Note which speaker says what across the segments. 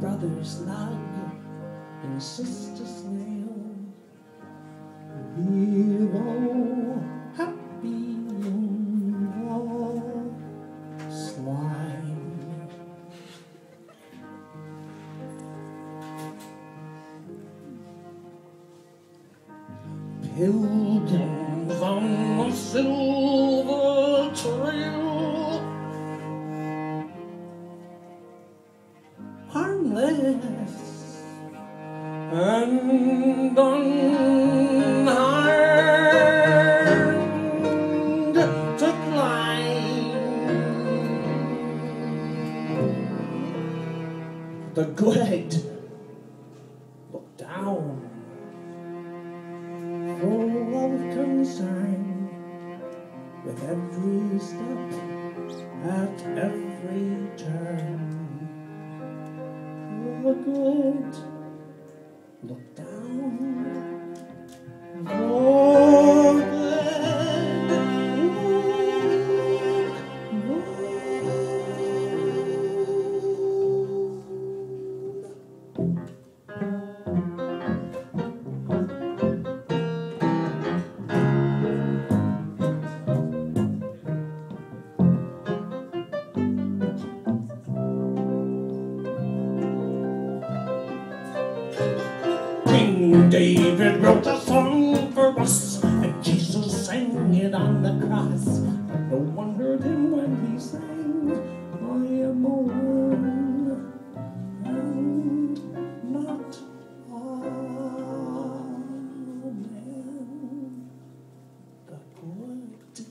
Speaker 1: brothers love and sister snail. Be all happy in all slime. Pilgrims on the silver harmless and unharmed to climb. The good look down full of concern with every step at every turn. Good look down. King David wrote a song for us, and Jesus sang it on the cross. No one heard him when he sang, I am alone and not amen. The good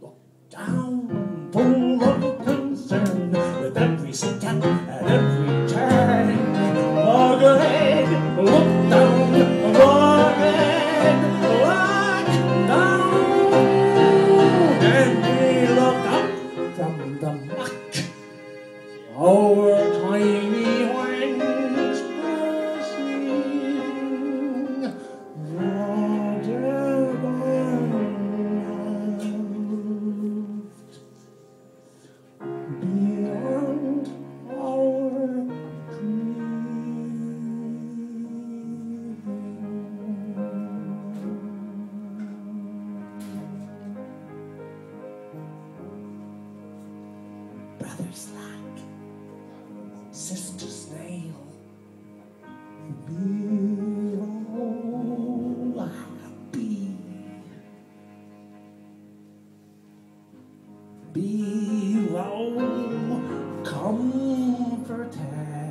Speaker 1: look down, full of concern, with every step Brothers lack, sister snail. Be all happy. Be thou comforted.